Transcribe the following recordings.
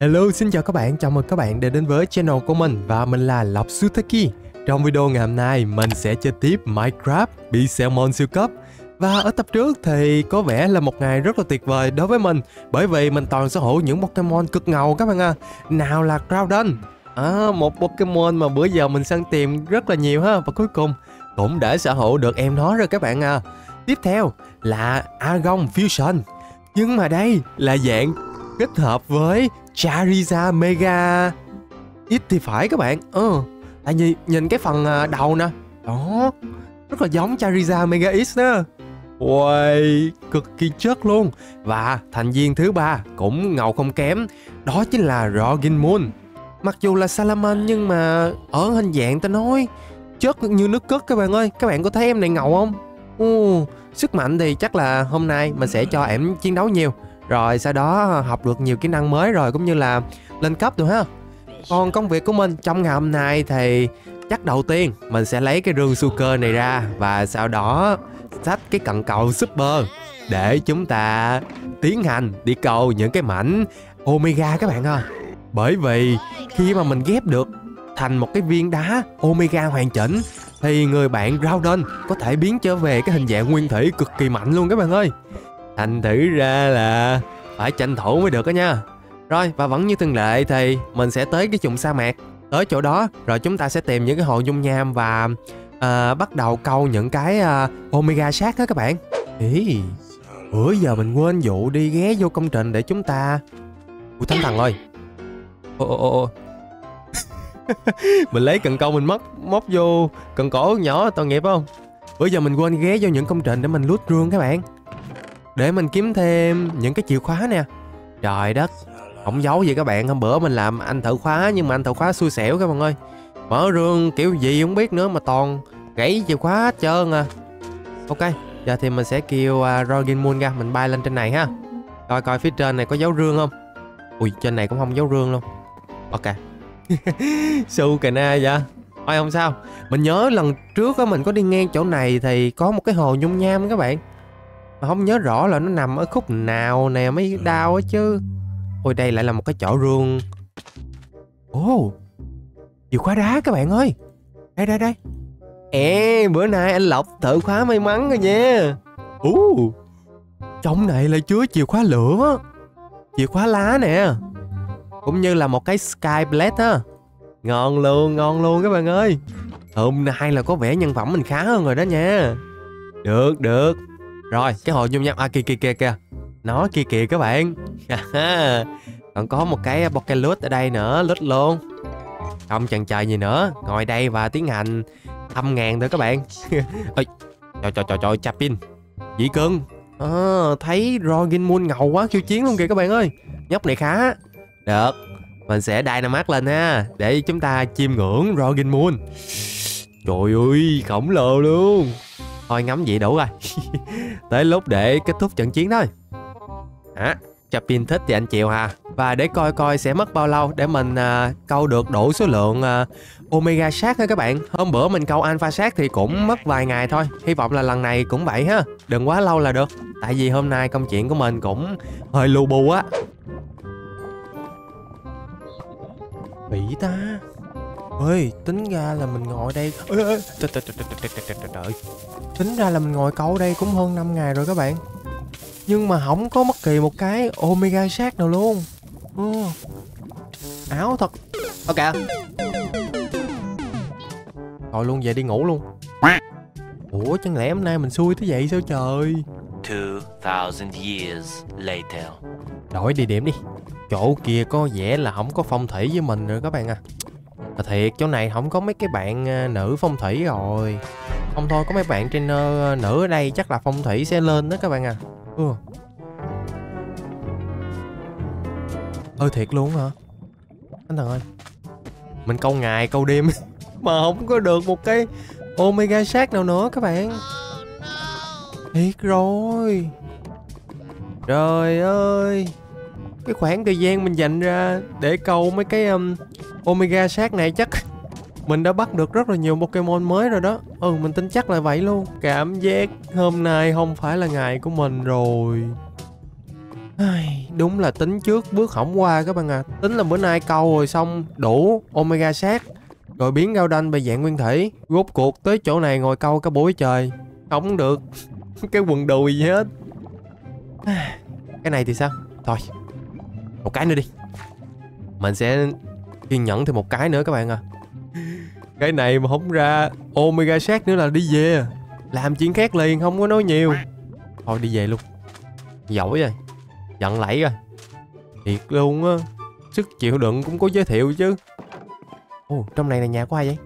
Hello, xin chào các bạn, chào mừng các bạn đã đến với channel của mình và mình là Lộc Sutaki. Trong video ngày hôm nay, mình sẽ chơi tiếp Minecraft bị Salmon siêu cấp. Và ở tập trước thì có vẻ là một ngày rất là tuyệt vời đối với mình Bởi vì mình toàn sở hữu những Pokemon cực ngầu các bạn à Nào là Groudon À, một Pokemon mà bữa giờ mình săn tìm rất là nhiều ha. Và cuối cùng cũng đã sở hữu được em nó rồi các bạn à Tiếp theo là Argon Fusion. Nhưng mà đây là dạng kết hợp với Charizard Mega. Ít thì phải các bạn. Ừ Tại vì nhìn cái phần à, đầu nè. Đó Rất là giống Charizard Mega X đó. Uầy, cực kỳ chất luôn. Và thành viên thứ ba cũng ngầu không kém Đó chính là Rogin Moon. Mặc dù là Salaman nhưng mà ở hình dạng ta nói chất như nước cất các bạn ơi. Các bạn có thấy em này ngầu không? Ừ, sức mạnh thì chắc là hôm nay mình sẽ cho em chiến đấu nhiều. Rồi, sau đó ờ, học được nhiều kỹ năng mới rồi, cũng như là lên cấp rồi ha. Còn công việc của mình, trong ngày hôm nay thì chắc đầu tiên mình sẽ lấy cái rương su cơ này ra Và sau đó xách cái cần cầu super để chúng ta tiến hành đi cầu những cái mảnh omega các bạn ơi bởi vì khi mà mình ghép được thành một cái viên đá omega hoàn chỉnh thì người bạn Groudon có thể biến trở về cái hình dạng nguyên thủy cực kỳ mạnh luôn các bạn ơi thành thử ra là phải tranh thủ mới được đó nha. Rồi và vẫn như thường lệ thì mình sẽ tới cái vùng sa mạc. Tới chỗ đó rồi chúng ta sẽ tìm những cái hồ dung nham và à, bắt đầu câu những cái à, omega sát đó các bạn. Ý bữa giờ mình quên vụ đi ghé vô công trình để chúng ta ui thánh thần ơi. Ô ô ô ô. Mình lấy cần câu mình móc móc vô cần cổ nhỏ tội nghiệp không? Bữa giờ mình quên ghé vô những công trình để mình lút rương các bạn để mình kiếm thêm những cái chìa khóa nè. Trời đất không giấu gì các bạn hôm bữa mình làm anh thợ khóa nhưng mà anh thợ khóa xui xẻo các bạn ơi. Mở rương kiểu gì không biết nữa mà toàn gãy chìa khóa hết trơn à. Ok giờ thì mình sẽ kêu uh, Rogin Moon ra mình bay lên trên này ha. Coi coi phía trên này có dấu rương không? Ui trên này cũng không dấu rương luôn. Ok. Su cà na vậy? Thôi không sao. Mình nhớ lần trước á mình có đi ngang chỗ này thì có một cái hồ nhung nham các bạn mà không nhớ rõ là nó nằm ở khúc nào nè mới đau á chứ. Ôi đây lại là một cái chỗ rương. Ồ oh, chìa khóa đá các bạn ơi. Đây đây đây. Ê, bữa nay anh Lộc thử khóa may mắn rồi nha. Ú, trong này là chứa chìa khóa lửa Chìa khóa lá nè Cũng như là một cái Sky Blade á. Ngon luôn, ngon luôn các bạn ơi. Hôm nay là có vẻ nhân phẩm mình khá hơn rồi đó nha. Được, được. Rồi, cái hồ nhung nham, à kìa kìa kìa kìa Nó kìa kìa các bạn. Còn có một cái à, Poké Lút ở đây nữa, lút luôn. Không chần chờ gì nữa Ngồi đây và tiến hành Thăm ngàn nữa các bạn. Ôi, Trời trời trời trời Chapin. Dĩ cưng à, ờ, Thấy Rogin Moon ngầu quá khiêu chiến luôn kìa các bạn ơi. Nhóc này khá. Được Mình sẽ Dynamax lên ha Để chúng ta chiêm ngưỡng Rogin Moon. Trời ơi khổng lồ luôn. Thôi ngắm vậy đủ rồi. Tới lúc để kết thúc trận chiến thôi. Hả? Chapin thích thì anh chịu hà. Và để coi coi sẽ mất bao lâu để mình à, câu được đủ số lượng à, Omega sát thôi các bạn. Hôm bữa mình câu Alpha sát thì cũng mất vài ngày thôi. Hy vọng là lần này cũng vậy ha. Đừng quá lâu là được. Tại vì hôm nay công chuyện của mình cũng hơi lù bù á. Bị ta? Ơi, tính ra là mình ngồi đây ơi, ơi, trời, trời, trời, trời, trời, trời, trời. Tính ra là mình ngồi câu đây cũng hơn 5 ngày rồi các bạn. Nhưng mà không có bất kỳ một cái Omega sát nào luôn. Ừ. Áo thật. Ok. Thôi luôn về đi ngủ luôn. Ủa chẳng lẽ hôm nay mình xui thế vậy sao trời? 2000 years later. Đổi địa điểm đi. Chỗ kia có vẻ là không có phong thủy với mình rồi các bạn à mà thiệt chỗ này không có mấy cái bạn ờ, nữ phong thủy rồi. Không thôi có mấy bạn trainer ờ, nữ ở đây chắc là phong thủy sẽ lên đó các bạn à. Ừ. Ơ thiệt luôn hả? Anh thần ơi Mình câu ngày câu đêm Mà không có được một cái Omega sát nào nữa các bạn. Thiệt rồi. Trời ơi. Cái khoảng thời gian mình dành ra Để câu mấy cái um, Omega sát này chắc Mình đã bắt được rất là nhiều Pokemon mới rồi đó. Ừ mình tin chắc là vậy luôn. Cảm giác hôm nay không phải là ngày của mình rồi. Ai, Đúng là tính trước bước hỏng qua các bạn à Tính là bữa nay câu rồi xong đủ Omega sát Rồi biến Gao Đanh về dạng nguyên thể. Rốt cuộc tới chỗ này ngồi câu cả buổi trời. Không được. Cái quần đùi gì hết. Cái này thì sao? Thôi Một cái nữa đi. Mình sẽ kiên nhẫn thêm một cái nữa các bạn à. Cái này mà không ra Omega sát nữa là đi về. Làm chuyện khác liền không có nói nhiều. Thôi đi về luôn. Giỏi rồi. Giận lẫy rồi. Thiệt luôn á. Sức chịu đựng cũng có giới thiệu chứ. Ồ trong này là nhà của ai vậy?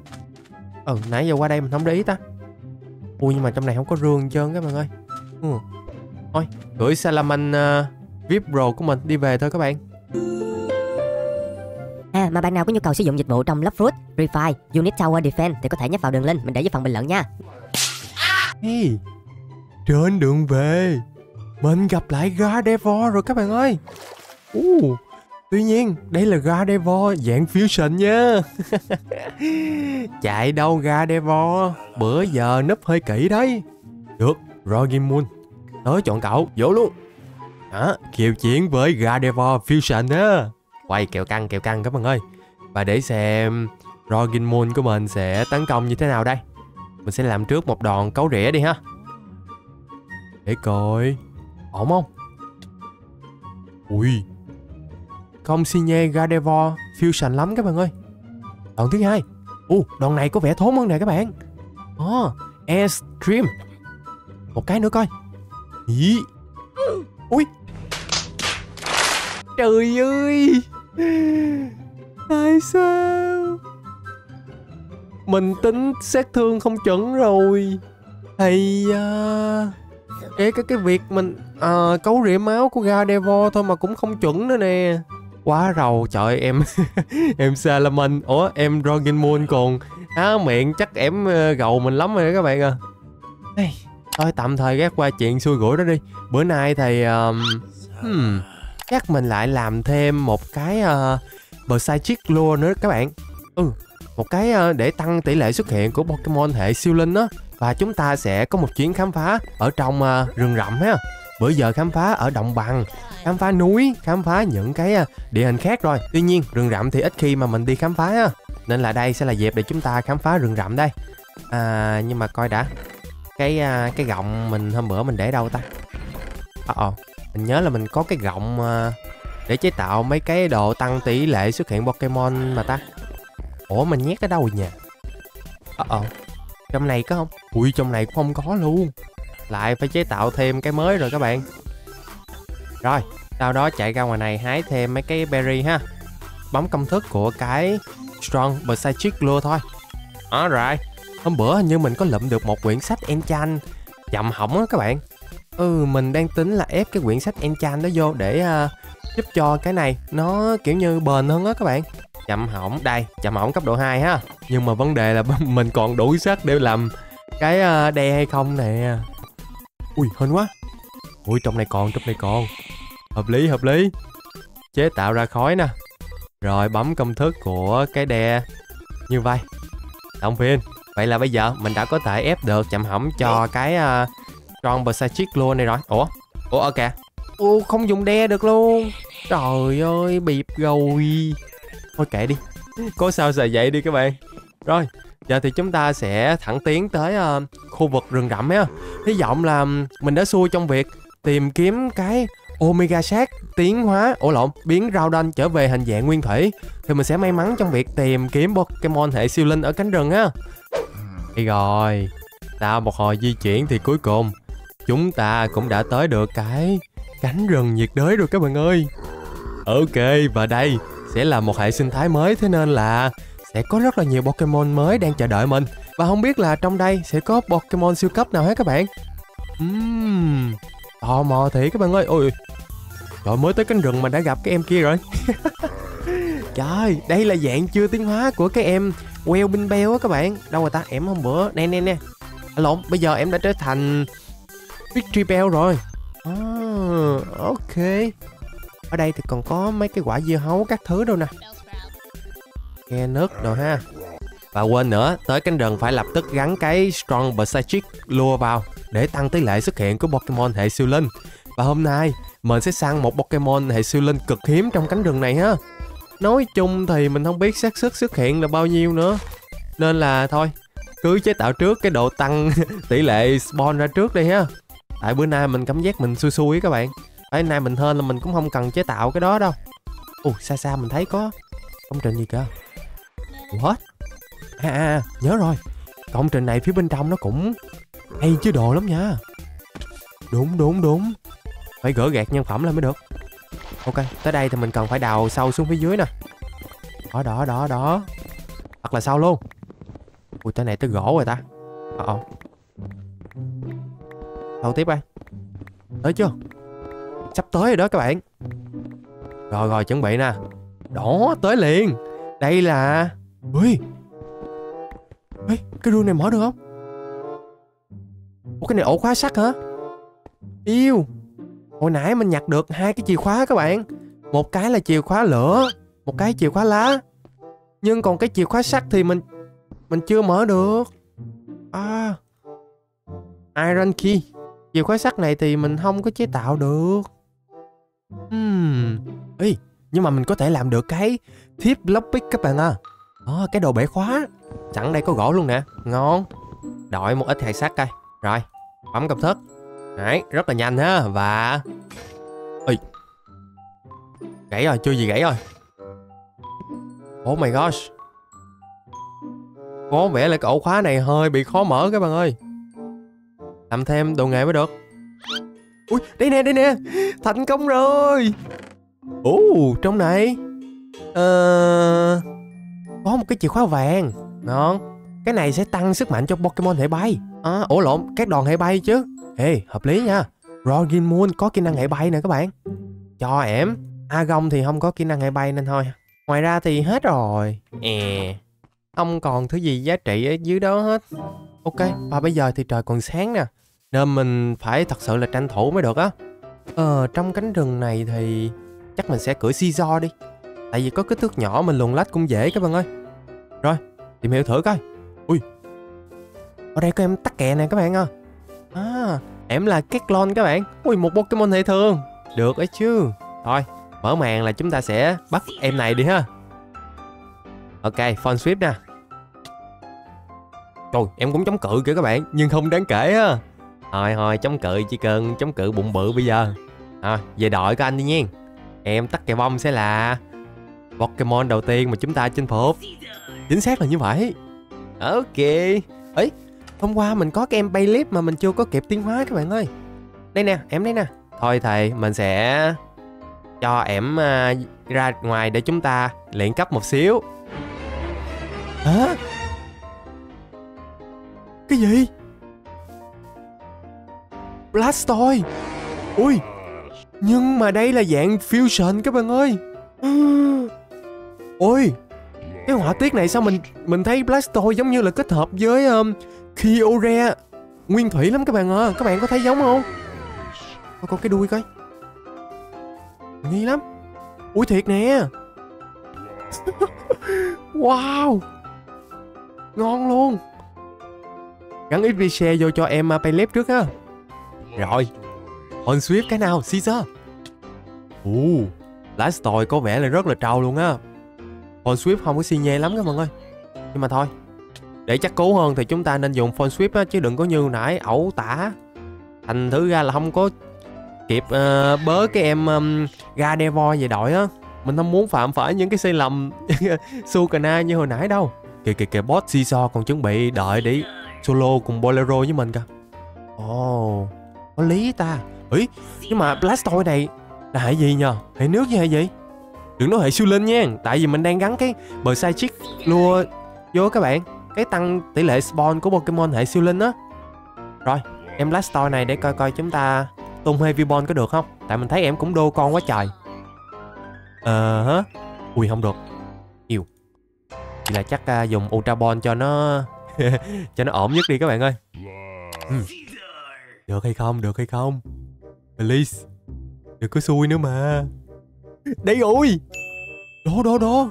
Ừ nãy giờ qua đây mình không để ý ta. Ui nhưng mà trong này không có rương trơn các bạn ơi. Ừ. Thôi gửi Salaman uh, ờ, VIP Pro của mình đi về thôi các bạn. À mà bạn nào có nhu cầu sử dụng dịch vụ trong Lovefruit, Refi, Unit Tower Defense thì có thể nhấp vào đường link mình để dưới phần bình luận nha. Hey, trên đường về Mình gặp lại Gardevoir rồi các bạn ơi. Uh, Tuy nhiên đây là Gardevoir dạng fusion nha. Chạy đâu Gardevoir Bữa giờ núp hơi kỹ đấy. Được, Rogimon Tới chọn cậu, vô luôn. À, kiều chiến với Gardevoir fusion á. Quay kẹo căng kẹo căng các bạn ơi. Và để xem Rogimon của mình sẽ tấn công như thế nào đây. Mình sẽ làm trước một đòn cấu rỉa đi ha. Để coi. Ổn không? Ui. Không Sinye Gardevoir Fusion lắm các bạn ơi. Đòn thứ hai. U đòn này có vẻ thốn hơn nè các bạn. Ồ oh, Airstream. Một cái nữa coi. Ý. Ui. Trời ơi. Tại sao? Mình tính sát thương không chuẩn rồi. Thì à Kể cả cái việc mình à, cấu rỉa máu của Gardevoir thôi mà cũng không chuẩn nữa nè. Quá rầu trời em Em Salaman Ủa em Dragon Moon còn há miệng chắc em ờ, gầu mình lắm rồi các bạn à. Hey, Thôi tạm thời gác qua chuyện xui gũi đó đi. Bữa nay thì um, hmm, Chắc mình lại làm thêm một cái uh, chiếc Lure nữa các bạn. Ừ Một cái uh, để tăng tỷ lệ xuất hiện của Pokemon hệ siêu linh đó và chúng ta sẽ có một chuyến khám phá ở trong uh, rừng rậm ha. Bữa giờ khám phá ở đồng bằng khám phá núi khám phá những cái uh, địa hình khác rồi. Tuy nhiên rừng rậm thì ít khi mà mình đi khám phá ha nên là đây sẽ là dịp để chúng ta khám phá rừng rậm đây. À, nhưng mà coi đã. Cái uh, cái gọng mình hôm bữa mình để đâu ta? Ờ ờ mình nhớ là mình có cái gọng ờ, để chế tạo mấy cái đồ tăng tỷ lệ xuất hiện Pokemon mà ta. Ủa, mình nhét ở đâu nhỉ? Ờ ờ. Trong này có không? Ui, trong này cũng không có luôn. Lại phải chế tạo thêm cái mới rồi các bạn. Rồi, sau đó chạy ra ngoài này hái thêm mấy cái berry ha. Bấm công thức của cái strong psychic lure thôi. Alright. Rồi hôm bữa hình như mình có lụm được một quyển sách enchant chậm hỏng á các bạn ừ mình đang tính là ép cái quyển sách enchant đó vô để uh, giúp cho cái này nó kiểu như bền hơn á các bạn. Chậm hỏng đây chậm hỏng cấp độ 2 ha. Nhưng mà vấn đề là mình còn đủ sắt để làm cái ờ, đe hay không nè. Ui hên quá. Ui trong này còn trong này còn. Hợp lý hợp lý. Chế tạo ra khói nè. Rồi bấm công thức của cái đe. Như vậy. Động phiên vậy là bây giờ mình đã có thể ép được chậm hỏng cho cái uh, Strong Psychic luôn này rồi. Ủa? Ủa ok. Ủa không dùng đe được luôn. Trời ơi bịp rồi. Thôi kệ đi. Có sao xài vậy đi các bạn. Rồi Giờ thì chúng ta sẽ thẳng tiến tới uh, khu vực rừng rậm á Hy vọng là mình đã xui trong việc tìm kiếm cái Omega sát tiến hóa. Ổ lộn biến Raudan trở về hình dạng nguyên thủy. Thì mình sẽ may mắn trong việc tìm kiếm Pokemon hệ siêu linh ở cánh rừng á. Đi rồi, sau một hồi di chuyển thì cuối cùng chúng ta cũng đã tới được cái cánh rừng nhiệt đới rồi các bạn ơi. Ok và đây sẽ là một hệ sinh thái mới thế nên là sẽ có rất là nhiều Pokemon mới đang chờ đợi mình và không biết là trong đây sẽ có Pokemon siêu cấp nào hết các bạn. Uhm, tò mò thì các bạn ơi. Ôi, trời mới tới cánh rừng mà đã gặp cái em kia rồi. Trời, đây là dạng chưa tiến hóa của cái em Well Binh Bell á các bạn Đâu rồi ta, em hôm bữa, nè nè nè à, Lộn, bây giờ em đã trở thành Victory Bell rồi. Ah, Ok. Ở đây thì còn có mấy cái quả dưa hấu các thứ đâu nè. Nghe nước rồi ha. Và quên nữa, tới cánh rừng phải lập tức gắn cái Strong Psychic lure vào để tăng tỷ lệ xuất hiện của Pokemon hệ siêu linh. Và hôm nay mình sẽ săn một Pokemon hệ siêu linh cực hiếm trong cánh rừng này ha. Nói chung thì mình không biết xác suất xuất hiện là bao nhiêu nữa. Nên là thôi Cứ chế tạo trước cái độ tăng tỷ lệ spawn ra trước đi ha Tại bữa nay mình cảm giác mình xui xui các bạn. Tại nay mình hên là mình cũng không cần chế tạo cái đó đâu. Ồ xa xa mình thấy có công trình gì kìa. What? À, à, à nhớ rồi. Công trình này phía bên trong nó cũng hay chứ đồ lắm nha. Đúng đúng đúng. Phải gỡ gạt nhân phẩm lên mới được. Ok tới đây thì mình cần phải đào sâu xuống phía dưới nè. Đó đó đó đó. Hoặc là sâu luôn. Ui tới này tới gỗ rồi ta. Ờ ờ Đâu tiếp ai Tới chưa? Sắp tới rồi đó các bạn. Rồi rồi chuẩn bị nè. Đó tới liền. Đây là Ui Ê, cái rương này mở được không? Ủa cái này ổ khóa sắt hả? Yêu! Hồi nãy mình nhặt được hai cái chìa khóa các bạn. Một cái là chìa khóa lửa Một cái chìa khóa lá. Nhưng còn cái chìa khóa sắt thì mình Mình chưa mở được. À! Iron key. Chìa khóa sắt này thì mình không có chế tạo được. Hmm Ê Nhưng mà mình có thể làm được cái Thiếp lockpick các bạn à. À, Cái đồ bể khóa Sẵn đây có gỗ luôn nè. Ngon. Đội một ít hạt sắt coi. Rồi Bấm công thức Đấy rất là nhanh ha Và Ê. Gãy rồi chưa gì gãy rồi. Oh my gosh. Có vẻ là cái ổ khóa này hơi bị khó mở các bạn ơi. Làm thêm đồ nghề mới được. Ui đây nè đây nè. Thành công rồi. Ồ trong này Ờ Có một cái chìa khóa vàng. Ngon. Cái này sẽ tăng sức mạnh cho Pokemon hệ bay. À, Ủa lộn các đòn hệ bay chứ. Ê hợp lý nha. Rogin Moon có kỹ năng hệ bay nè các bạn. Cho em. Agong thì không có kỹ năng hệ bay nên thôi. Ngoài ra thì hết rồi. Ê Không còn thứ gì giá trị ở dưới đó hết. Ok và bây giờ thì trời còn sáng nè. Nên mình phải thật sự là tranh thủ mới được á. Ờ trong cánh rừng này thì Chắc mình sẽ cưỡi do đi. Tại vì có kích thước nhỏ mình luồn lách cũng dễ các bạn ơi. Rồi, tìm hiểu thử coi. Ui. Ở đây có em tắc kè nè các bạn à À em là Keklon các bạn. Ui, một Pokemon hệ thường. Được ấy chứ. Thôi, mở màn là chúng ta sẽ bắt em này đi ha. Ok Phone Swift nè. Trời, em cũng chống cự kìa các bạn, Nhưng không đáng kể ha. Thôi thôi chống cự chỉ cần chống cự bụng bự bây giờ. À, Về đội của anh đi nha. Em tắt kè bông sẽ là Pokemon đầu tiên mà chúng ta chinh phục. Chính xác là như vậy. Ok. Ấy hôm qua mình có cái em Baylip mà mình chưa có kịp tiến hóa các bạn ơi. Đây nè em đây nè. Thôi thầy mình sẽ cho em uh, ra ngoài để chúng ta luyện cấp một xíu. Hả? Cái gì? Blastoise. Ui Nhưng mà đây là dạng fusion các bạn ơi. Ôi Cái họa tiết này sao mình Mình thấy Blastoise giống như là kết hợp với um, Kyogre. Nguyên thủy lắm các bạn ơi Các bạn có thấy giống không? Coi coi cái đuôi coi. Nghi lắm. Ui thiệt nè. Wow. Ngon luôn. Gắn ít share vô cho em uh, Paylep trước ha rồi. Hòn Swift cái nào? Caesar. Ồ Blastoise có vẻ là rất là trâu luôn á. Hòn Swift không có xi nhê lắm các bạn ơi Nhưng mà thôi Để chắc cố hơn thì chúng ta nên dùng Phone Swift á Chứ đừng có như nãy ẩu tả. Thành thứ ra là không có kịp uh, bớ cái em um, Gardevoir về đội á. Mình không muốn phạm phải những cái sai lầm Sukana như hồi nãy đâu. Kìa kìa kìa boss Caesar còn chuẩn bị đợi để solo cùng Bolero với mình kìa. Ồ. oh, có lý ta? Ấy, Nhưng mà Blastoise này là hệ gì nhờ? Hệ nước với hệ gì? Đừng nói hệ siêu linh nha Tại vì mình đang gắn cái bờ sai chiếc lua vô các bạn. Cái tăng tỷ lệ spawn của Pokemon hệ siêu linh á. Rồi Em Blastoise này để coi coi chúng ta tung Heavy Ball có được không? Tại mình thấy em cũng đô con quá trời. Ờ uh, hả Ui không được. Yêu. Thì là chắc uh, dùng Ultra Ball cho nó Cho nó ổn nhất đi các bạn ơi. Ừ. Được hay không Được hay không Please Đừng có xui nữa mà Đây rồi Đó đó đó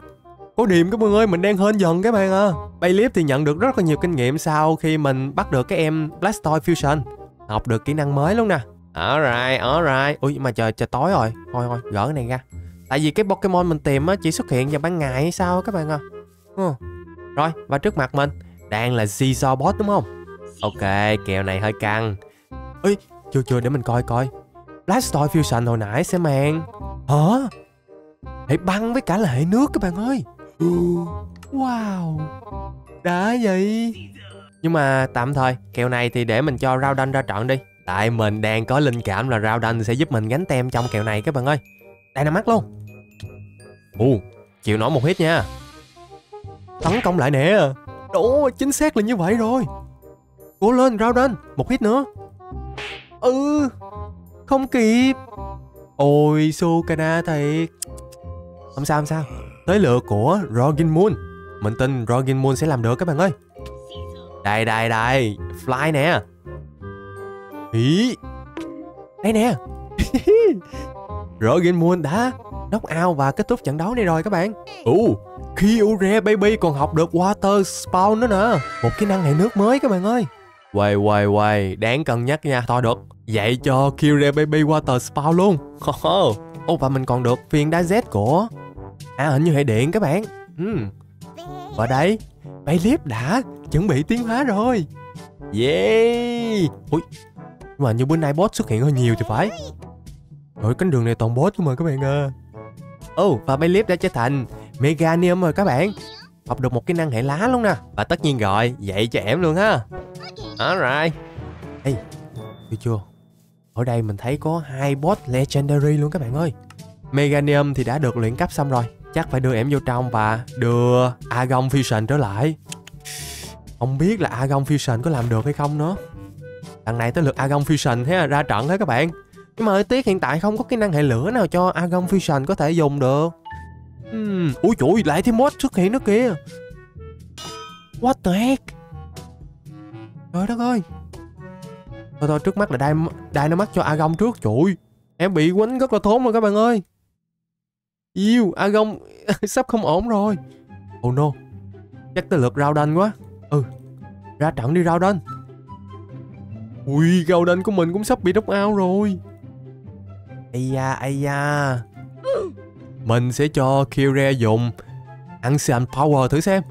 Có điểm các bạn ơi Mình đang hên dần các bạn à Baylip thì nhận được rất là nhiều kinh nghiệm Sau khi mình bắt được cái em Blastoise Fusion Học được kỹ năng mới luôn nè Alright, alright. Ui, mà trời trời tối rồi. Thôi thôi, gỡ cái này ra. Tại vì cái Pokemon mình tìm á chỉ xuất hiện vào ban ngày hay sao các bạn à. Ừ. Rồi, và trước mặt mình đang là Seesaw đúng không? Ok, kèo này hơi căng. Ui, chưa chưa để mình coi coi. Blastoise Fusion hồi nãy sẽ mang Hả? Hệ băng với cả là hệ nước các bạn ơi. Wow. Đã vậy. Nhưng mà tạm thời Kèo này thì để mình cho Rowden ra trận đi. Tại mình đang có linh cảm là Rowden sẽ giúp mình gánh tem trong kèo này các bạn ơi. Đây là mắt luôn. Ồ Chịu nổi một hit nha. Tấn công lại nè. Đó chính xác là như vậy rồi. Cố lên Rowden Một hit nữa. Ừ Không kịp. Ôi, Sukana thiệt Không sao không sao. Tới lượt của Rogin Moon. Mình tin Rogin Moon sẽ làm được các bạn ơi. Đây đây đây. Fly nè. Ý. Đây nè. Rogin Moon đã knock out và kết thúc trận đấu này rồi các bạn. Ồ, Kyure Baby còn học được Water Spawn nữa nè. Một kỹ năng hệ nước mới các bạn ơi. Quay quay quay Đáng cân nhắc nha. Thôi được. Dạy cho Kira Baby Water Spawn luôn. Ô, oh, và mình còn được phiên đá Z của À hình như hệ điện các bạn. Ừ, Và đây Baylip đã chuẩn bị tiến hóa rồi. Yeah. Ui. Nhưng mà như bữa nay boss xuất hiện hơi nhiều thì phải. Rồi cánh đường này toàn boss cơ mà các bạn à. Ồ oh, và Baylip đã trở thành Meganium rồi các bạn. Học được một cái năng hệ lá luôn nè. Và tất nhiên rồi, Dạy cho em luôn ha Alright Ê, Chưa chưa? Ở đây mình thấy có hai boss Legendary luôn các bạn ơi. Meganium thì đã được luyện cấp xong rồi. Chắc phải đưa em vô trong và đưa Agon Fusion trở lại. Không biết là Agon Fusion có làm được hay không nữa. Lần này tới lượt Agon Fusion thế ra trận thế các bạn. Nhưng mà hơi tiếc hiện tại không có cái năng hệ lửa nào cho Agon Fusion có thể dùng được uhm. ôi trời lại thêm mod xuất hiện nữa kìa. What the heck? Trời đất ơi. Thôi thôi trước mắt là đai, đai nó mắt cho Agon trước. Trời Em bị quánh rất là thốn rồi các bạn ơi. Yêu Agon sắp không ổn rồi. Oh no. Chắc tới lượt Rowden quá. Ừ. Ra trận đi Rowden Ui Rowden của mình cũng sắp bị knock out rồi. Ây da ây da. Ừ. Mình sẽ cho Kyrie dùng. Ancient Power thử xem.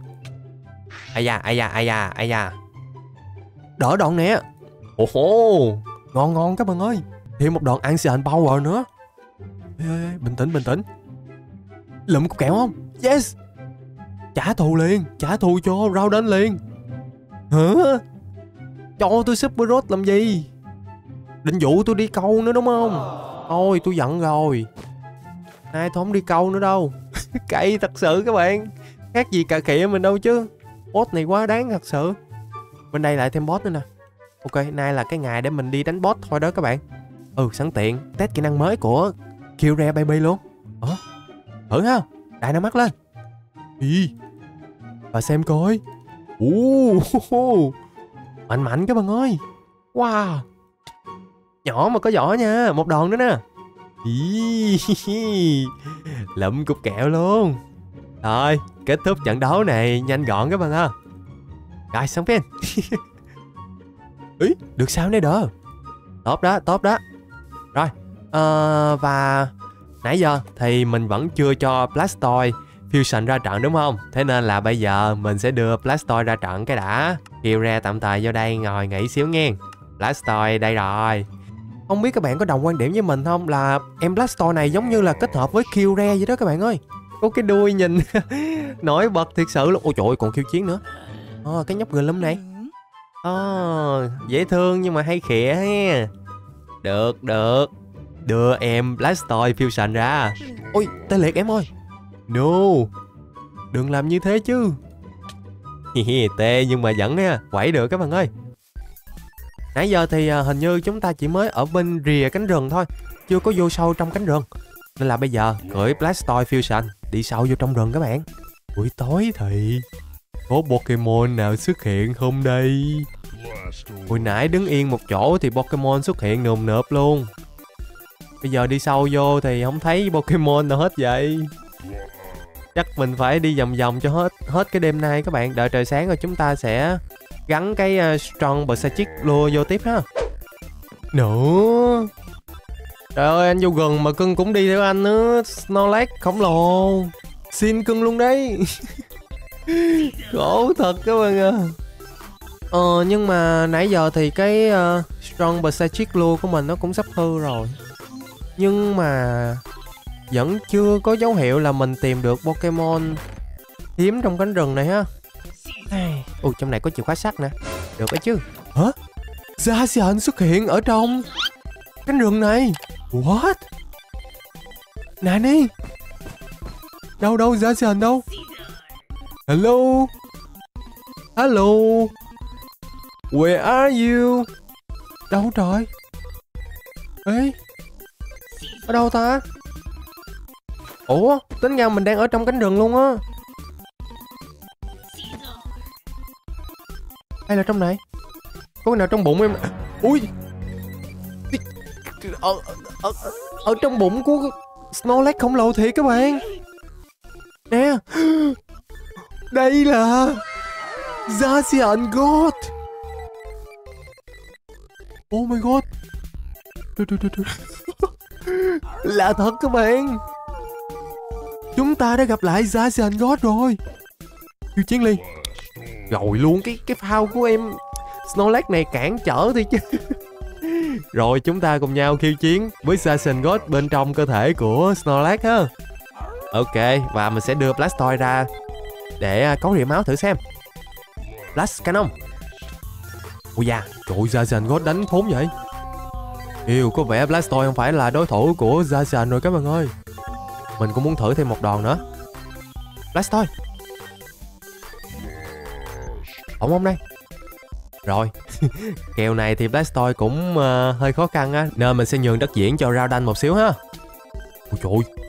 Ây da ây da ây da ây da. Đỡ đoạn nè. Ồ oh, Ngon ngon các bạn ơi. Thêm một đoạn Ancient Power nữa. Ê, ê, Bình tĩnh bình tĩnh. Lụm cục kẹo không? Yes. Trả thù liền Trả thù cho rau đến liền. Hả? Cho tôi Super Rốt làm gì? Định dụ tôi đi câu nữa đúng không? Thôi tôi giận rồi Ai tôi không đi câu nữa đâu. Cậy, thật sự các bạn. Khác gì cà khịa mình đâu chứ. Boss này quá đáng, thật sự. Bên đây lại thêm boss nữa nè. Ok, nay là cái ngày để mình đi đánh boss thôi đó các bạn. Ừ sẵn tiện. Test kỹ năng mới của Kyria Baby luôn. Ủa? Thử ha. Đại nó mắt lên. Ý Và xem coi. Ồ. Mạnh mạnh các bạn ơi. Wow. Nhỏ mà có giỏ nha. Một đòn nữa nè. Lụm cục kẹo luôn. Rồi Kết thúc trận đấu này nhanh gọn các bạn ha Rồi xong phim. Ý Được sao nãy đỡ? Tốt đó tốt đó. Rồi à, Và Nãy giờ thì mình vẫn chưa cho Blastoise Fusion ra trận đúng không? Thế nên là bây giờ mình sẽ đưa Blastoise ra trận cái đã. Kira tạm thời vô đây ngồi nghỉ xíu nghe. Blastoise đây rồi. Không biết các bạn có đồng quan điểm với mình không? Là em Blastoise này giống như là kết hợp với Kyria vậy đó các bạn ơi. Có cái đuôi nhìn nổi bật thiệt sự luôn. Ôi trời ơi còn khiêu chiến nữa. À, Cái nhóc Glum này. À, Dễ thương nhưng mà hay khịa ha. Được được. Đưa em Blastoise Fusion ra. Ôi tê liệt em ơi. No. Đừng làm như thế chứ. Tê nhưng mà vẫn nha Quẩy được các bạn ơi. Nãy giờ thì à, hình như chúng ta chỉ mới ở bên rìa cánh rừng thôi, Chưa có vô sâu trong cánh rừng. Nên là bây giờ cưỡi Blastoise Fusion, Đi sâu vô trong rừng các bạn. Buổi tối thì, Có Pokemon nào xuất hiện không đây? Hồi nãy đứng yên một chỗ thì Pokemon xuất hiện nườm nượp luôn. Bây giờ đi sâu vô thì không thấy Pokemon nào hết vậy. Chắc mình phải đi vòng vòng cho hết hết cái đêm nay các bạn, Đợi trời sáng rồi chúng ta sẽ gắn cái uh, Strong Psychic lua vô tiếp ha. Nữa Trời ơi anh vô gần mà cưng cũng đi theo anh nữa Snorlax khổng lồ. Xin cưng luôn đấy. Khổ thật các bạn à Ờ nhưng mà nãy giờ thì cái uh, Strong Psychic Blue của mình nó cũng sắp hư rồi. Nhưng mà Vẫn chưa có dấu hiệu là mình tìm được Pokemon Hiếm trong cánh rừng này ha. Ui trong này có chìa khóa sắt nè. Được ấy chứ. Hả? Zacian xuất hiện ở trong Cánh rừng này? What? Nani Đâu đâu Zacian đâu? Hello? Hello? Where are you? Đâu trời? Ê Ở đâu ta? Ủa tính ra mình đang ở trong cánh rừng luôn á Hay là trong này? Có cái nào trong bụng em? À, ui! Ở, ở, ở, trong bụng của Snorlax khổng lồ thiệt các bạn. Nè! Đây là Zacian God. Oh my god. Là thật các bạn. Chúng ta đã gặp lại Zacian God rồi. Yêu chiến ly. Rồi luôn cái cái phao của em Snorlax này cản trở thì chứ. Rồi chúng ta cùng nhau khiêu chiến với Zacian God bên trong cơ thể của Snorlax ha. Ok và mình sẽ đưa Blastoise ra để à, có rỉa máu thử xem. Blast Cannon. Ui da, trời Zacian God đánh thốn vậy. Yêu, có vẻ Blastoise không phải là đối thủ của Zacian rồi các bạn ơi. Mình cũng muốn thử thêm một đòn nữa. Blastoise. Ổn không đây? Rồi Kèo này thì Blastoise cũng uh, hơi khó khăn á Nên mình sẽ nhường đất diễn cho Raudan một xíu ha. Ôi trời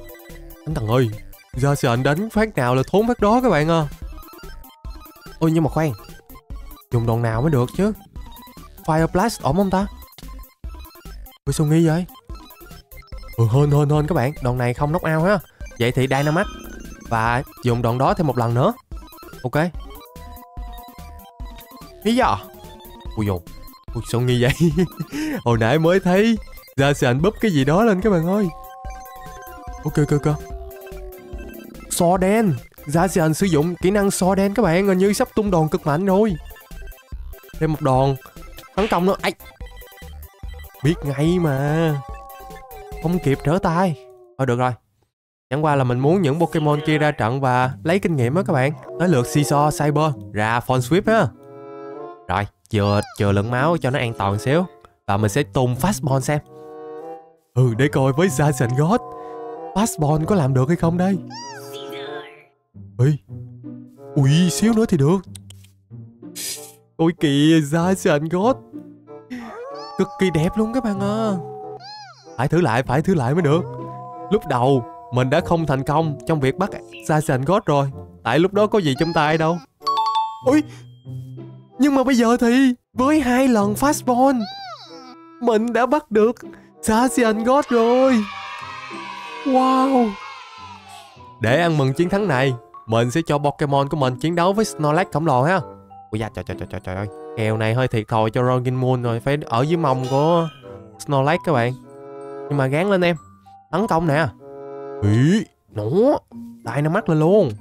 Anh thằng ơi Zacian đánh phát nào là thốn phát đó các bạn à. Ôi nhưng mà khoan Dùng đòn nào mới được chứ? Fire Blast ổn không ta? Ôi sao nghi vậy? Ừ hên hên hên các bạn Đòn này không knock out ha. Vậy thì Dynamax Và dùng đòn đó thêm một lần nữa. Ok. Lý do? Ui dồi, Ui, sao nghi vậy? Hồi nãy mới thấy Ra Siren búp cái gì đó lên các bạn ơi. Ok ok ok. So đen. Ra Siren sử dụng kỹ năng so đen các bạn, hình như sắp tung đòn cực mạnh rồi. Thêm một đòn. Tấn công nữa. Ây. Biết ngay mà. Không kịp trở tay. Thôi, được rồi. Chẳng qua là mình muốn những Pokemon kia ra trận và lấy kinh nghiệm đó các bạn. Tới lượt Seesaw, Cyber, ra Phone Swift ha rồi, chờ, chờ lượng máu cho nó an toàn xíu. Và mình sẽ tung Fastball xem. Ừ, để coi với Jason God. Fastball có làm được hay không đây? Ui Ui, xíu nữa thì được. Ôi kìa, Jason God. Cực kỳ đẹp luôn các bạn à Phải thử lại, phải thử lại mới được. Lúc đầu mình đã không thành công trong việc bắt Jason God rồi. Tại lúc đó có gì trong tay đâu. Ôi nhưng mà bây giờ thì Với hai lần fastball Mình đã bắt được Zacian God rồi. Wow. Để ăn mừng chiến thắng này Mình sẽ cho Pokemon của mình chiến đấu với Snorlax khổng lồ ha. Ui da trời trời trời trời ơi. Kèo này hơi thiệt thòi cho Rogin Moon rồi Phải ở dưới mông của Snorlax các bạn. Nhưng mà gán lên em. Tấn công nè. Ý, nó Đại nó mắt lên luôn.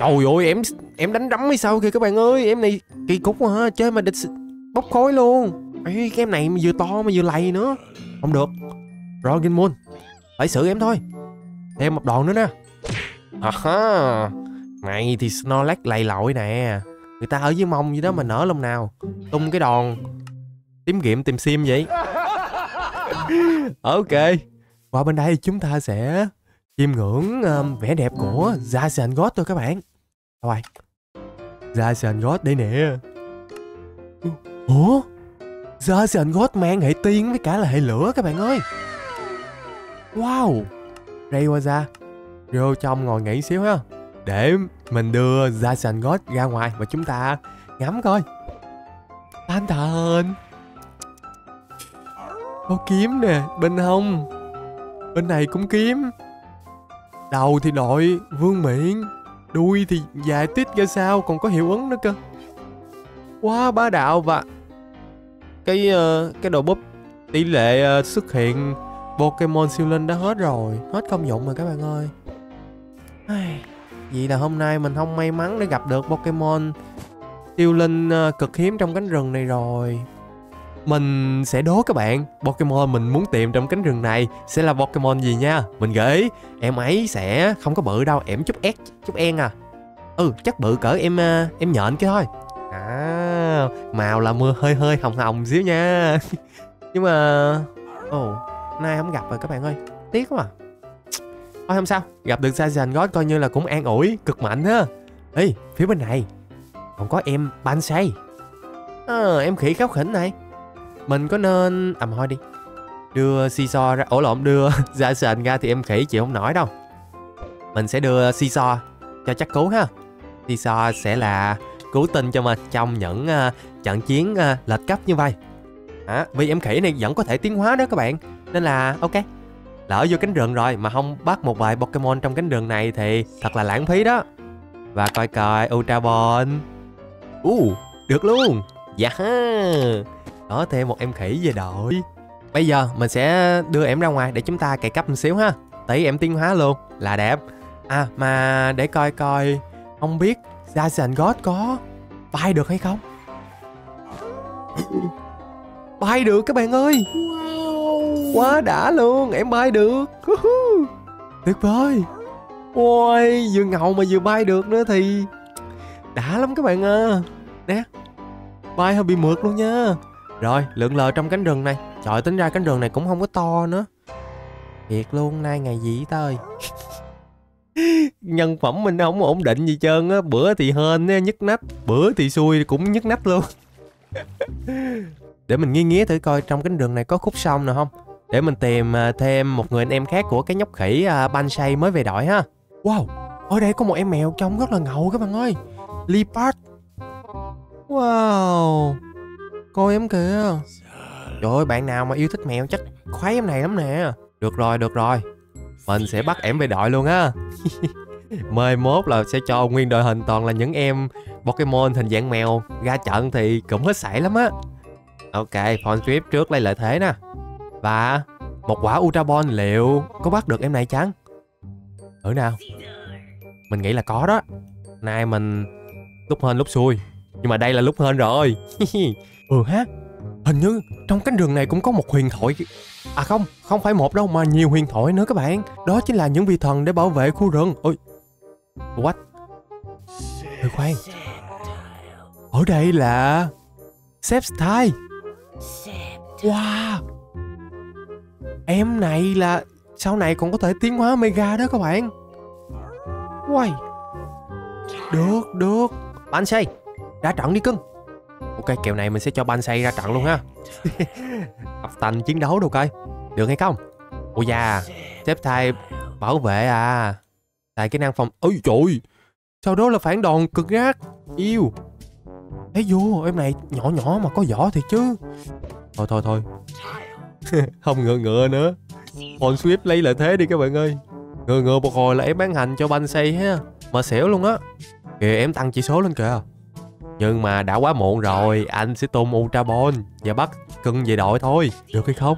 Trời ơi em em đánh rắm hay sao kìa các bạn ơi? Em này kỳ cục quá ha Chơi mà địch bốc khói luôn. Ê, cái em này mà vừa to mà vừa lầy nữa. Không được. Rogin Moon Phải xử em thôi. Thêm một đòn nữa nè. À Này thì Snorlax lầy lội nè. Người ta ở dưới mông gì đó mà nở lông nào. Tung cái đòn. Tím nghiệm tìm sim vậy. Ok. Qua bên đây chúng ta sẽ chiêm ngưỡng um, vẻ đẹp của Zacian God thôi các bạn. Rồi. Zacian God đây nè. Ủa? Zacian God mang hệ tiên với cả là hệ lửa các bạn ơi. Wow! Rayquaza Vô trong ngồi nghỉ xíu ha. Để mình đưa Zacian God ra ngoài Và chúng ta ngắm coi. Tan thần. Có kiếm nè Bên hông. Bên này cũng kiếm. Đầu thì đội vương miện Đuôi thì dài tít ra sao Còn có hiệu ứng nữa cơ? Quá bá đạo và Cái uh, cái đồ búp tỷ lệ uh, xuất hiện Pokemon siêu linh đã hết rồi Hết công dụng rồi các bạn ơi. Ai, Vậy là hôm nay mình không may mắn để gặp được Pokemon siêu linh uh, cực hiếm trong cánh rừng này rồi. Mình sẽ đố các bạn Pokemon mình muốn tìm trong cánh rừng này Sẽ là Pokemon gì nha? Mình gợi ý Em ấy sẽ không có bự đâu Em chút S chút en à. Ừ chắc bự cỡ em à, em nhện cái thôi. À Màu là mưa hơi hơi hồng hồng xíu nha. Nhưng mà Ồ Nay không gặp rồi các bạn ơi Tiếc quá à. Thôi không sao Gặp được Saiyan God coi như là cũng an ủi Cực mạnh ha. Ê phía bên này Còn có em Bansai à, ờ, Em khỉ kháo khỉnh này. Mình có nên à, ầm thôi đi. Đưa Seesaw ra Ổ lộn đưa ra sền ra thì em khỉ chịu không nổi đâu. Mình sẽ đưa Seesaw Cho chắc cứu ha. Seesaw sẽ là cứu tinh cho mình trong những uh, trận chiến uh, lệch cấp như vậy. À, vì em khỉ này vẫn có thể tiến hóa đó các bạn. Nên là ok. Lỡ vô cánh rừng rồi mà không bắt một vài pokemon trong cánh rừng này thì thật là lãng phí đó. Và coi coi ultra ball. Uh, được luôn. Dạ có thêm một em khỉ về đội bây giờ mình sẽ đưa em ra ngoài để chúng ta cày cấp một xíu ha. Tí em tiến hóa luôn là đẹp. À mà để coi coi không biết Jason God có bay được hay không? Bay được các bạn ơi. Quá đã luôn em bay được. Tuyệt vời. Ôi vừa ngầu mà vừa bay được nữa thì đã lắm các bạn à. Nè bay hơi bị mượt luôn nha rồi lượng lờ trong cánh rừng này. Trời, tính ra cánh rừng này cũng không có to nữa. Thiệt luôn, nay ngày gì tới nhân phẩm mình không ổn định gì trơn á. Bữa thì hên á, nhức nách. Bữa thì xui cũng nhức nách luôn. Để mình nghi nghía thử coi trong cánh rừng này có khúc sông nào không? Để mình tìm à, thêm một người anh em khác của cái nhóc khỉ à, Banshay mới về đội ha. Wow, ở đây có một em mèo trông rất là ngầu các bạn ơi. Leopard. Wow coi em kìa. Trời ơi bạn nào mà yêu thích mèo chắc khoái em này lắm nè. Được rồi được rồi. Mình sẽ bắt em về đội luôn á. Mai mốt là sẽ cho nguyên đội hình toàn là những em Pokemon hình dạng mèo. Ra trận thì cũng hết sảy lắm á. Ok, Phone Swift trước lấy lợi thế nè. Và một quả Ultra Ball liệu có bắt được em này chăng? Thử nào. Mình nghĩ là có đó. Nay mình lúc hên lúc xui. Nhưng mà đây là lúc hên rồi. Ừ ha Hình như trong cánh rừng này cũng có một huyền thoại. À không, không phải một đâu mà nhiều huyền thoại nữa các bạn. Đó chính là những vị thần để bảo vệ khu rừng. Ôi. What? Thôi khoan. Ở đây là Septile Wow. Em này là Sau này còn có thể tiến hóa Mega đó các bạn. Quay Được, được. Bansai Ra trận đi cưng. Ok kèo này mình sẽ cho Bansai ra trận luôn ha. Tập tành chiến đấu đâu coi. Được hay không? Ôi da Septile bảo vệ à. Tại cái năng phòng. Ôi trời Sau đó là phản đòn cực gác. Yêu. Thấy vô em này nhỏ nhỏ mà có vỏ thì chứ. Thôi thôi thôi. Không ngựa ngựa nữa. On Swift lấy lợi thế đi các bạn ơi. Ngựa ngựa một hồi là em bán hành cho banh xây ha. Mà xỉu luôn á. Kìa em tăng chỉ số lên kìa Nhưng mà đã quá muộn rồi Anh sẽ tung Ultra Ball Và bắt cưng về đội thôi. Được hay không?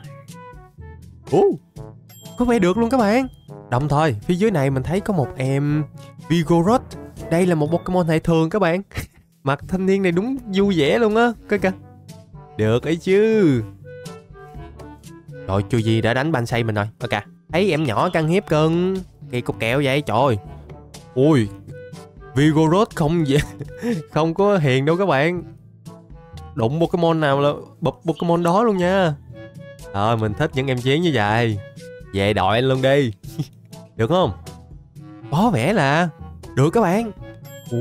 Ồ Có vẻ được luôn các bạn. Đồng thời phía dưới này mình thấy có một em Vigoroth. Đây là một Pokemon hệ thường các bạn. Mặt thanh niên này đúng vui vẻ luôn á. Coi kìa. Được ấy chứ. Rồi chu gì đã đánh ban xây mình rồi. Ok. Thấy em nhỏ căng hiếp cưng. Kỳ cục kẹo vậy trời. Ui Vigoroth không vậy Không có hiền đâu các bạn. Đụng Pokemon nào là bập Pokemon đó luôn nha. Rồi mình thích những em chiến như vậy. Về đội anh luôn đi. Được không? Có vẻ là Được các bạn. Ồ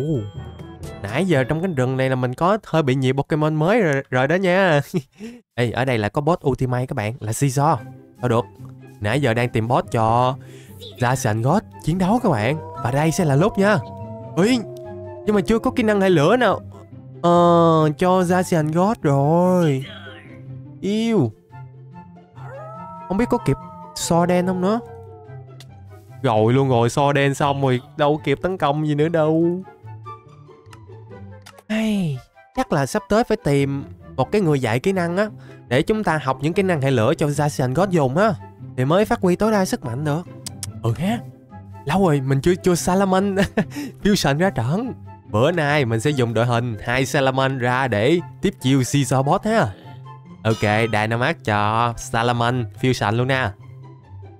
Nãy giờ trong cánh rừng này là mình có hơi bị nhiều Pokemon mới rồi, rồi đó nha. Ê, ở đây là có boss Ultimate các bạn Là Caesar Thôi được. Nãy giờ đang tìm boss cho Jason God chiến đấu các bạn. Và đây sẽ là lúc nha. Ui Nhưng mà chưa có kỹ năng hệ lửa nào. Ờ cho Jason God rồi. Yêu. Không biết có kịp so đen không nữa. Rồi luôn rồi so đen xong rồi Đâu kịp tấn công gì nữa đâu. Hay chắc là sắp tới phải tìm một cái người dạy kỹ năng á để chúng ta học những kỹ năng hệ lửa cho Zacian God dùng á thì mới phát huy tối đa sức mạnh được. Ừ ha lâu rồi mình chưa cho Salaman Fusion ra trận. Bữa nay mình sẽ dùng đội hình hai Salaman ra để tiếp chiêu Caesar Bot ha. Ok Dynamax cho Salaman Fusion luôn nè.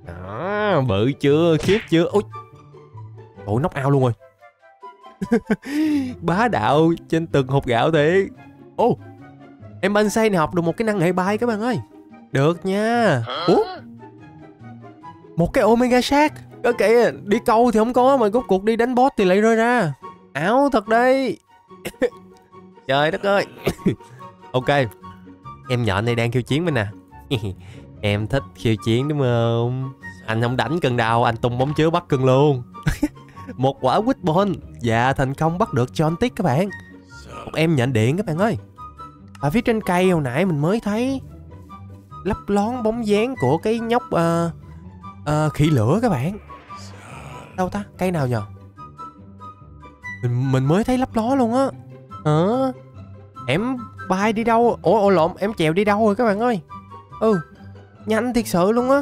Đó bự chưa khiếp chưa. Ui ủa nóc ao luôn rồi. Bá đạo trên từng hộp gạo thiệt. Ô em ban say này học được một cái năng hệ bay các bạn ơi. Được nha. Ủa? Một cái omega shark Ờ, có kìa đi câu thì không có mà rốt cuộc đi đánh boss thì lại rơi ra. Ảo thật đây trời đất ơi. Ok em nhỏ này đang khiêu chiến mình nè. Em thích khiêu chiến đúng không? Anh không đánh cân đau anh tung bóng chứa bắt cần luôn. Một quả quýt ball. Và thành công bắt được John Tick các bạn. Một em nhận điện các bạn ơi. Ở phía trên cây hồi nãy mình mới thấy lấp lón bóng dáng của cái nhóc uh, uh, khỉ lửa các bạn đâu ta? Cây nào nhờ? Mình mình mới thấy lấp ló luôn á. Ờ em bay đi đâu? Ủa ủa lộn, em chèo đi đâu rồi các bạn ơi? Ừ nhanh thiệt sự luôn á.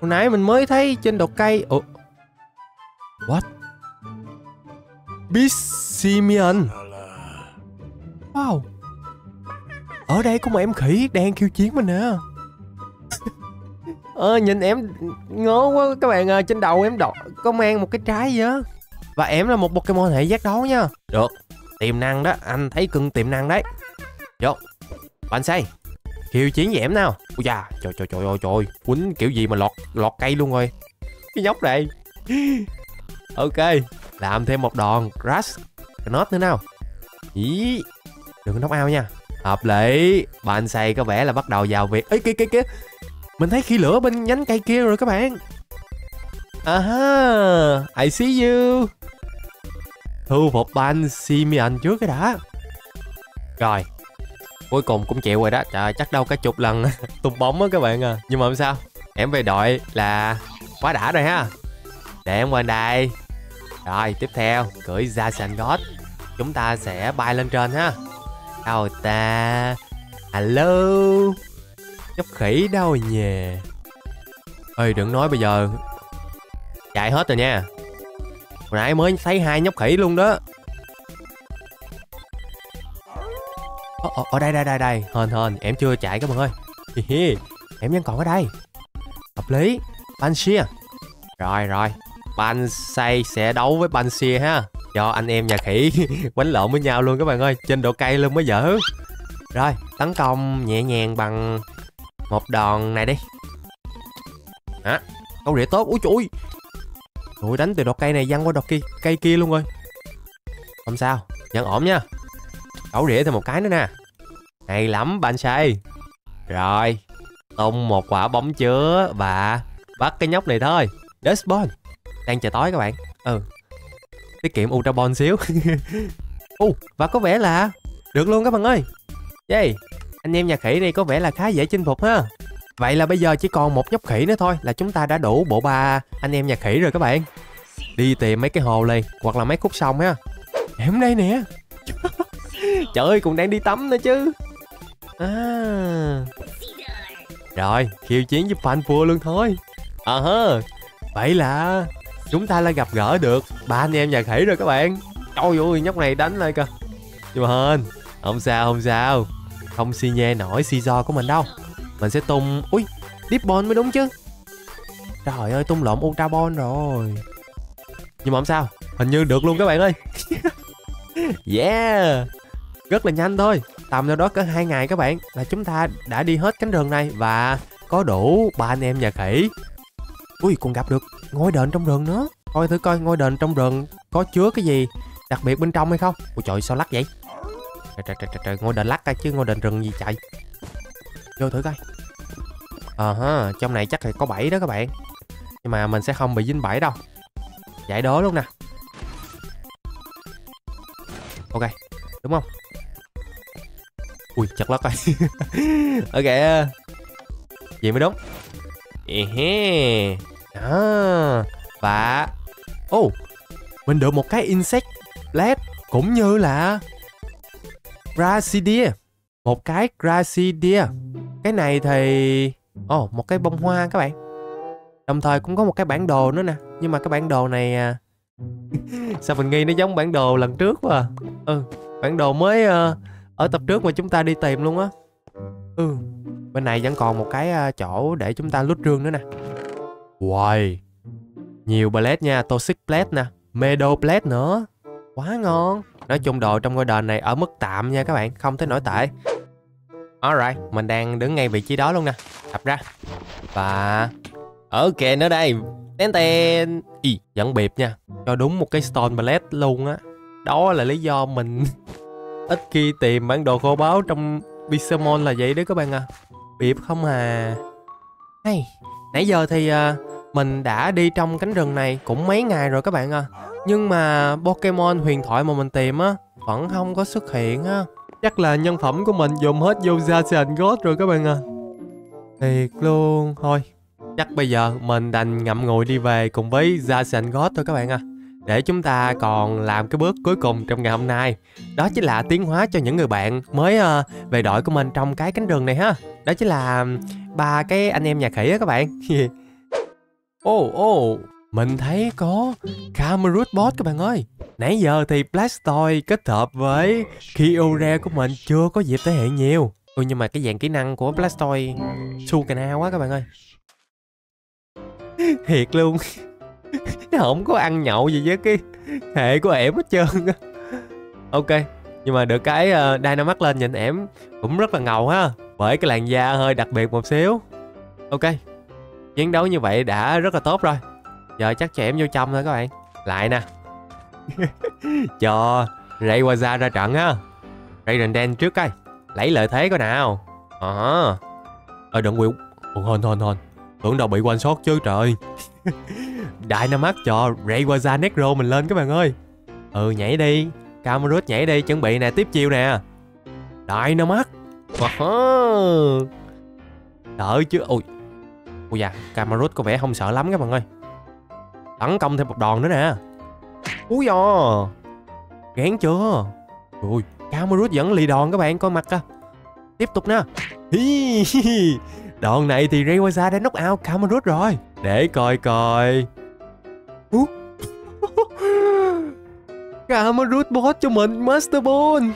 Hồi nãy mình mới thấy trên đột cây. Ủa? What? Bissimian wow. Ở đây có một em khỉ đang khiêu chiến mình nè ờ nhìn em ngớ quá các bạn à, trên đầu em đọc có mang một cái trái gì á? Và em là một Pokemon hệ giác đấu nha. Được. Tiềm năng đó anh thấy cưng tiềm năng đấy. Vô bạn say khiêu chiến với em nào? Ôi da trời trời trời ơi trời quýnh kiểu gì mà lọt lọt cây luôn rồi. Cái nhóc này. Ok làm thêm một đòn crash nốt nữa nào. Ý đừng có nóc ao nha. Hợp lý. Bạn say có vẻ là bắt đầu vào việc ấy kia kia kia mình thấy khi lửa bên nhánh cây kia rồi các bạn. À ha I see you. Thu phục ban Simeon trước cái đã. Rồi, cuối cùng cũng chịu rồi đó. Trời chắc đâu cả chục lần tung bóng á các bạn à. Nhưng mà không sao, em về đội là quá đã rồi ha. Để em qua đây. Rồi, tiếp theo cưỡi ra sàn gót. Chúng ta sẽ bay lên trên ha. Chào ta. Hello nhóc khỉ đâu nhỉ? Ê đừng nói bây giờ. Chạy hết rồi nha. Hồi nãy mới thấy hai nhóc khỉ luôn đó. Ở, ở, ở đây đây đây đây. Hên hên em chưa chạy các bạn ơi. Em vẫn còn ở đây. Hợp lý. Banshee rồi rồi. Banshee sẽ đấu với Banshee ha. Cho anh em nhà khỉ quánh lộn với nhau luôn các bạn ơi. Trên độ cây luôn mới dở. Rồi tấn công nhẹ nhàng bằng một đòn này đi. Hả? Câu rỉa tốt úi chuối, Ui đánh từ đọt cây này văng qua đọt kia, cây kia luôn rồi. Không sao vẫn ổn nha. Cẩu rỉa thêm một cái nữa nè. Hay lắm bạn say, Rồi Tung một quả bóng chứa Và bắt cái nhóc này thôi. Dustball Đang chờ tối các bạn. Ừ. Tiết kiệm Ultra Ball xíu. Uh, Và có vẻ là Được luôn các bạn ơi. Yay. Anh em nhà khỉ này có vẻ là khá dễ chinh phục ha Vậy là bây giờ chỉ còn một nhóc khỉ nữa thôi là chúng ta đã đủ bộ ba anh em nhà khỉ rồi các bạn. Đi tìm mấy cái hồ liền hoặc là mấy khúc sông ha. Em đây nè. Trời ơi, cũng đang đi tắm nữa chứ. À. Rồi, khiêu chiến với fan vua luôn thôi. À ha. Vậy là chúng ta đã gặp gỡ được ba anh em nhà khỉ rồi các bạn. Trời ơi, nhóc này đánh lại kìa. Nhưng mà hên, không sao không sao. Không si nhê nổi si do của mình đâu. Mình sẽ tung, ui, deep ball mới đúng chứ. Trời ơi, tung lộn ultra ball rồi. Nhưng mà không sao, hình như được luôn các bạn ơi. Yeah, rất là nhanh thôi. Tầm đâu đó cỡ hai ngày các bạn, là chúng ta đã đi hết cánh rừng này và có đủ ba anh em nhà khỉ. Ui, còn gặp được ngôi đền trong rừng nữa. Coi thử coi ngôi đền trong rừng có chứa cái gì đặc biệt bên trong hay không. Ui trời, sao lắc vậy? Trời trời trời, trời ngôi đền lắc coi chứ ngôi đền rừng gì chạy vô thử coi. Ờ uh ha trong này chắc là có bảy đó các bạn. Nhưng mà mình sẽ không bị dính bảy đâu. Giải đố luôn nè. Ok đúng không? Ui chật lất rồi. Ok ờ. gì mới đúng. Yeah. à, và ô oh, mình được một cái insect led cũng như là Gracidia. Một cái Gracidia. Cái này thì ồ oh, một cái bông hoa các bạn. Đồng thời cũng có một cái bản đồ nữa nè. Nhưng mà cái bản đồ này à, sao mình nghi nó giống bản đồ lần trước quá à? Ừ bản đồ mới uh, ở tập trước mà chúng ta đi tìm luôn á. Ừ bên này vẫn còn một cái uh, chỗ để chúng ta lút rương nữa nè. Wow nhiều blade nha. Toxic blade nè. Meadow blade nữa. Quá ngon nói chung đồ trong ngôi đền này ở mức tạm nha các bạn không tới nổi tệ. Alright mình đang đứng ngay vị trí đó luôn nè. Đập ra. Và ok nữa đây. Tên tên. Ý, vẫn bịp nha. Cho đúng một cái stone blade luôn á. Đó là lý do mình ít khi tìm bản đồ khô báo trong Pixelmon là vậy đấy các bạn à bịp không à. Hay nãy giờ thì uh, mình đã đi trong cánh rừng này cũng mấy ngày rồi các bạn à nhưng mà Pokemon huyền thoại mà mình tìm á vẫn không có xuất hiện á. Chắc là nhân phẩm của mình dùng hết vô Zacian God rồi các bạn à. Thiệt luôn thôi. Chắc bây giờ mình đành ngậm ngùi đi về cùng với Zacian God thôi các bạn à. Để chúng ta còn làm cái bước cuối cùng trong ngày hôm nay. Đó chính là tiến hóa cho những người bạn mới uh, về đội của mình trong cái cánh rừng này ha. Đó chính là ba cái anh em nhà khỉ á các bạn. Ô oh, oh, mình thấy có Camerut Bot các bạn ơi. Nãy giờ thì Blastoise kết hợp với Kyogre của mình chưa có dịp thể hiện nhiều. Ừ nhưng mà cái dạng kỹ năng của Blastoise su cà na quá các bạn ơi. Thiệt luôn. Nó không có ăn nhậu gì với cái hệ của ẻm hết trơn Ok Nhưng mà được cái uh, Dynamax lên nhìn ẻm cũng rất là ngầu ha. Bởi cái làn da hơi đặc biệt một xíu. Ok Chiến đấu như vậy đã rất là tốt rồi. Giờ chắc cho em vô trong thôi các bạn. Lại nè. Cho Rayquaza ra trận á. Raiden đen trước coi. Lấy lợi thế coi nào. Ờ. À. Ờ đừng quỵ. Hôn hôn hôn Tưởng đâu bị quanh sót chứ trời. Dynamax cho Rayquaza Necro mình lên các bạn ơi. Ừ nhảy đi. Camerut nhảy đi chuẩn bị nè tiếp chiêu nè. Dynamax. Uh Đợi chứ. Ui Ui da Camerut có vẻ không sợ lắm các bạn ơi Tấn công thêm một đòn nữa nè. Úi dò Gán chưa rồi Camerut vẫn lì đòn các bạn coi mặt á Tiếp tục nè. Hi, hi. Đòn này thì Rayquaza đã knock out Camerut rồi. Để coi coi. Uh. Camerut boss cho mình Master Ball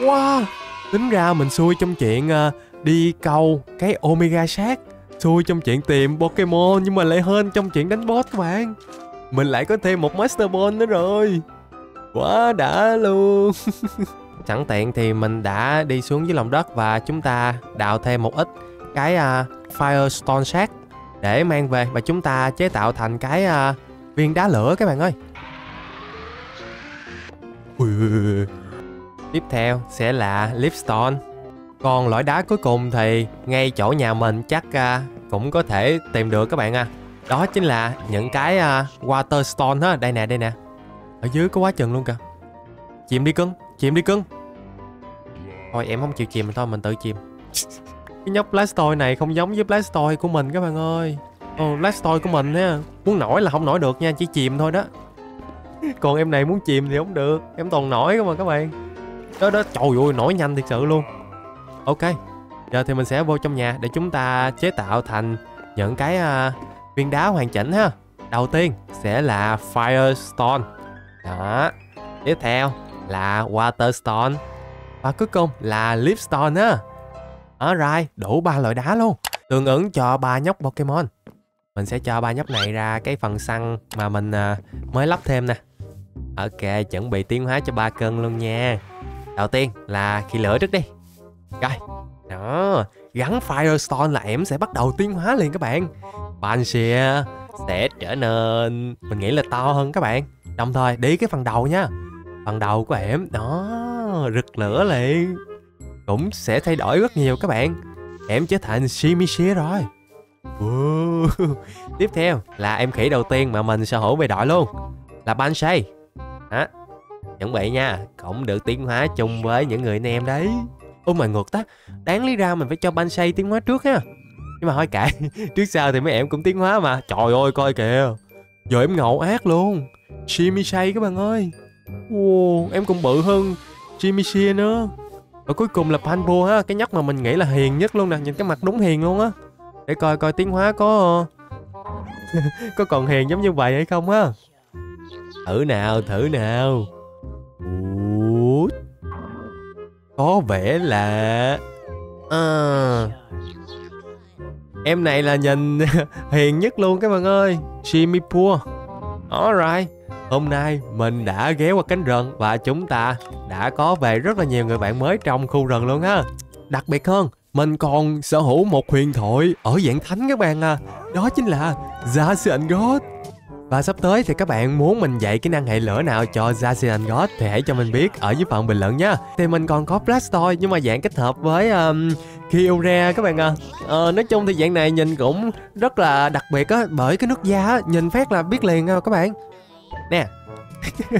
Wow. Tính ra mình xui trong chuyện uh, đi câu cái Omega sát Xui trong chuyện tìm Pokemon nhưng mà lại hơn trong chuyện đánh boss các bạn Mình lại có thêm một Master Ball nữa rồi Quá đã luôn Chẳng tiện thì mình đã đi xuống dưới lòng đất và chúng ta đào thêm một ít cái uh, Firestone Shark để mang về và chúng ta chế tạo thành cái uh, viên đá lửa các bạn ơi. Tiếp theo sẽ là Lipstone. Còn loại đá cuối cùng thì ngay chỗ nhà mình chắc uh, cũng có thể tìm được các bạn à. Đó chính là những cái uh, Waterstone ha. đây nè, đây nè. Ở dưới có quá chừng luôn kìa. Chìm đi cưng, chìm đi cưng. Thôi em không chịu chìm thôi mình tự chìm. Cái nhóc Blastoise này không giống với Blastoise của mình các bạn ơi Ồ, Blastoise của mình á Muốn nổi là không nổi được nha, chỉ chìm thôi đó Còn em này muốn chìm thì không được Em toàn nổi cơ mà các bạn Đó đó, trời ơi, nổi nhanh thiệt sự luôn Ok Giờ thì mình sẽ vô trong nhà để chúng ta chế tạo thành những cái uh, viên đá hoàn chỉnh ha. Đầu tiên sẽ là Firestone. Đó Tiếp theo là Waterstone. Và cuối cùng là Lipstone á. Alright, đủ ba loại đá luôn. Tương ứng cho ba nhóc Pokemon. Mình sẽ cho ba nhóc này ra cái phần xăng mà mình uh, mới lắp thêm nè. Ok, chuẩn bị tiến hóa cho ba cân luôn nha. Đầu tiên là khi lửa trước đi. Rồi, đó Gắn Firestone là em sẽ bắt đầu tiến hóa liền các bạn. Banshee sẽ trở nên Mình nghĩ là to hơn các bạn. Đồng thời đi cái phần đầu nha. Phần đầu của em Đó, rực lửa liền. Cũng sẽ thay đổi rất nhiều các bạn. Em trở thành Shimishi rồi. Wow. tiếp theo là em khỉ đầu tiên mà mình sở hữu về đội luôn là Banshee. Đó chuẩn bị nha cũng được tiến hóa chung với những người anh em đấy ôi mà ngược ta đáng lý ra mình phải cho Banshee tiến hóa trước ha. Nhưng mà thôi kệ trước sau thì mấy em cũng tiến hóa mà. Trời ơi coi kìa. Giờ em ngầu ác luôn. Shimishi các bạn ơi. Wow, em cũng bự hơn Shimishi nữa. Và cuối cùng là Panpo ha Cái nhóc mà mình nghĩ là hiền nhất luôn nè. Nhìn cái mặt đúng hiền luôn á. Để coi coi tiến hóa có Có còn hiền giống như vậy hay không á Thử nào thử nào. Có vẻ là à. Em này là nhìn hiền nhất luôn các bạn ơi Shimipua Alright Hôm nay mình đã ghé qua cánh rừng Và chúng ta đã có về rất là nhiều người bạn mới trong khu rừng luôn á Đặc biệt hơn, Mình còn sở hữu một huyền thoại ở dạng thánh các bạn à Đó chính là Zacian God và sắp tới thì các bạn muốn mình dạy kỹ năng hệ lửa nào cho Zacian God thì hãy cho mình biết ở dưới phần bình luận nha. Thì mình còn có Blastoise nhưng mà dạng kết hợp với um, Kyurem các bạn à. Ờ, nói chung thì dạng này nhìn cũng rất là đặc biệt á bởi cái nước da á, nhìn phát là biết liền à, các bạn. Nè.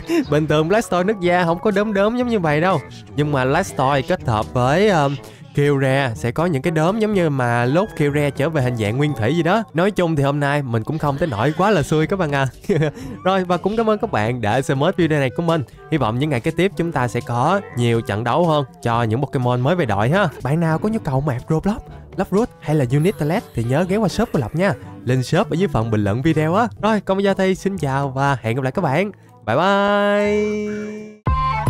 Bình thường Blastoise nước da không có đốm đốm giống như vậy đâu. Nhưng mà Blastoise kết hợp với um, Kyurem sẽ có những cái đốm giống như mà lốp kêu ra trở về hình dạng nguyên thủy gì đó. Nói chung thì hôm nay mình cũng không tới nổi quá là xui các bạn à. Rồi và cũng cảm ơn các bạn đã xem hết video này của mình. Hy vọng những ngày kế tiếp chúng ta sẽ có nhiều trận đấu hơn cho những Pokemon mới về đội ha. Bạn nào có nhu cầu map Roblox, Loveroot hay là Unitalet thì nhớ ghé qua shop của Lộc nha. Link shop ở dưới phần bình luận video á. Rồi còn bây giờ thì xin chào và hẹn gặp lại các bạn. Bye bye.